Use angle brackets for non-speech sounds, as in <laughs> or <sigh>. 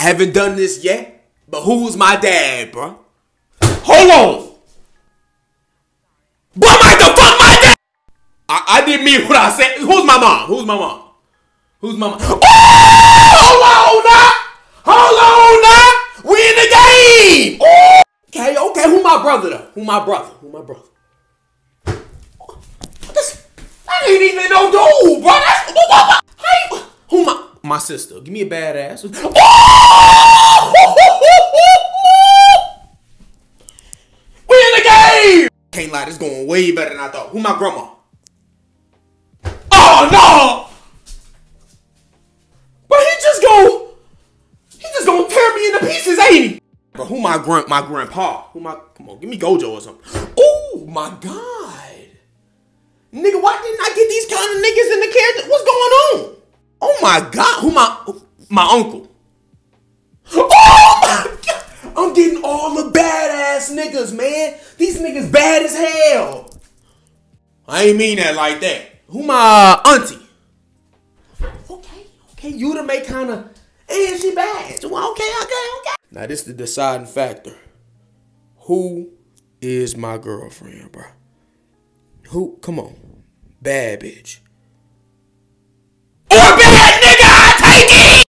I haven't done this yet, but who's my dad, bro? Hold on. Am I the fuck my dad? I, I didn't mean what I said. Who's my mom? Who's my mom? Who's my mom? Oh, hold on now. Hold on now. We in the game. Oh. Okay, okay. Who my brother though? Who my brother? Who my brother? This, that ain't even no dude, bro. That's who my, hey, who my sister. Give me a badass. <laughs> We in the game. Can't lie, this going way better than I thought. Who my grandma? Oh no! But he just go, he just gonna tear me into pieces, ain't he? But who my grand my grandpa? Who my come on, give me Gojo or something. Oh my god. Nigga, why didn't I get these kind of niggas in the character? My god, who my my uncle? Oh my god! I'm getting all the badass niggas, man. These niggas bad as hell. I ain't mean that like that. Who my auntie? Okay, okay, Utahime kind of, and she bad. Okay, okay, okay. Now this is the deciding factor. Who is my girlfriend, bro? Who? Come on, bad bitch.